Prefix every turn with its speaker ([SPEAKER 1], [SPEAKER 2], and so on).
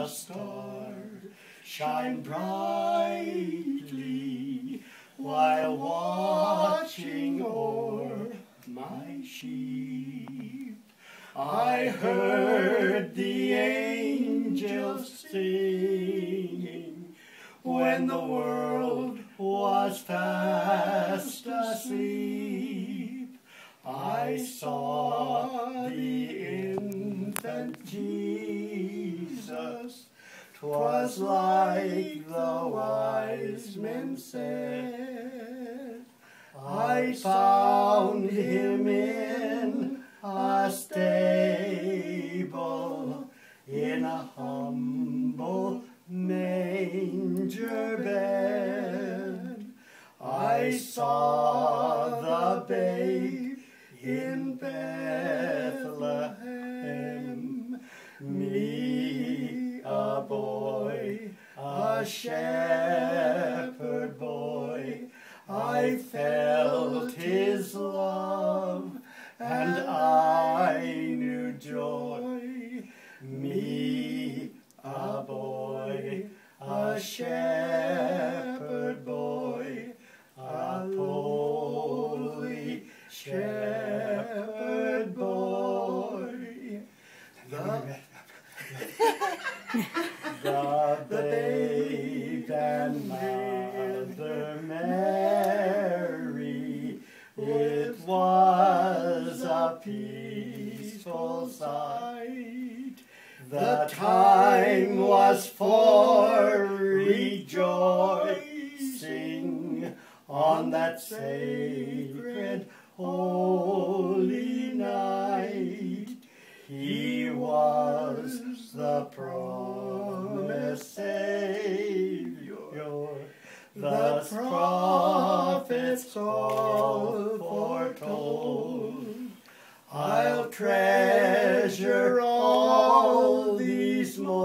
[SPEAKER 1] the stars shine brightly while watching o'er my sheep. I heard the angels singing when the world was fast asleep. I saw 'twas like the wise men said. I found him in a stable in a humble manger bed. I saw the babe in Bethlehem, boy, a shepherd boy. I felt his love and I knew joy. Me a boy, a shepherd boy, a holy shepherd boy. The, the babe and mother Mary, it was a peaceful sight. The time was for rejoicing on that sacred holy night. He was the promised the prophets all foretold. I'll treasure all these moments.